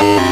Bye.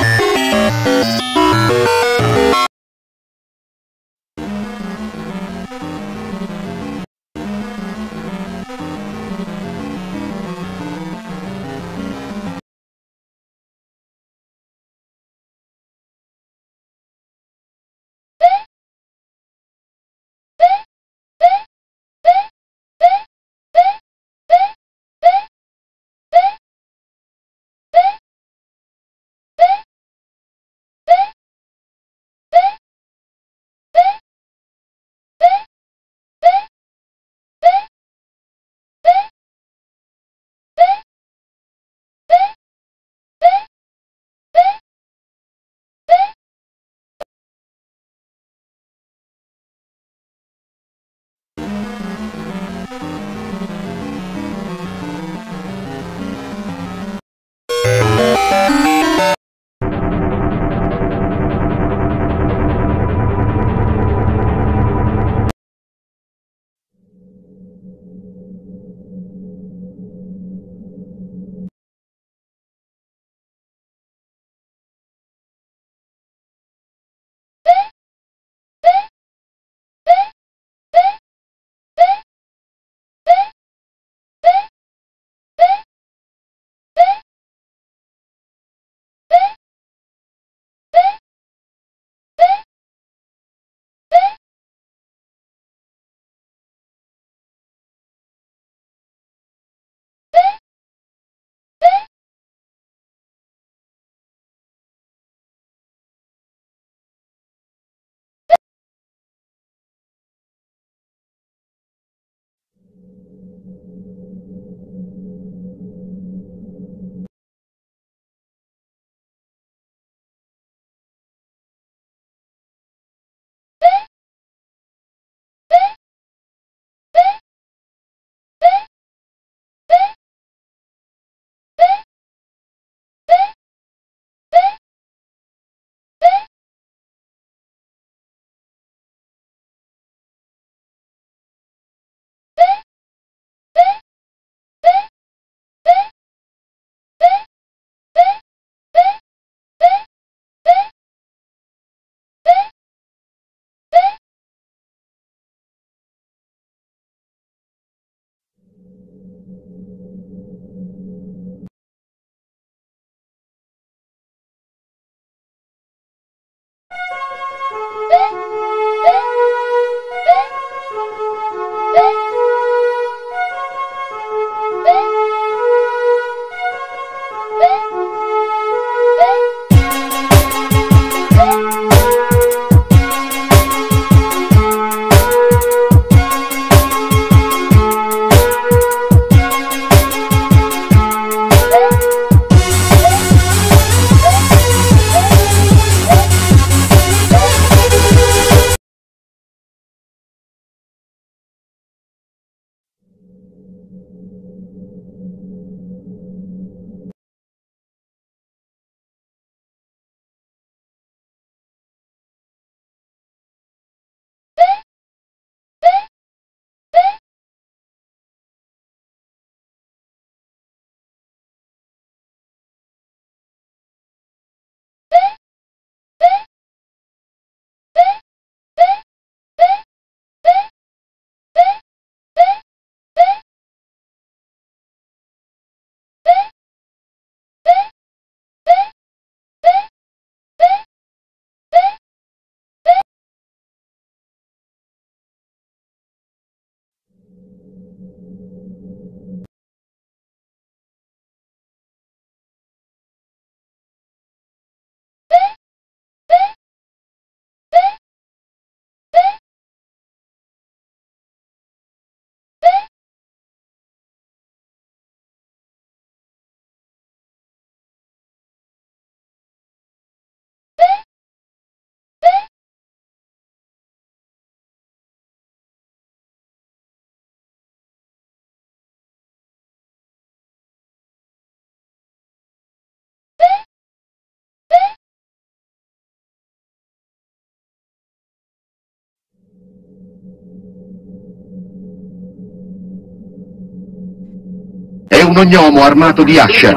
un ognomo armato di ascia.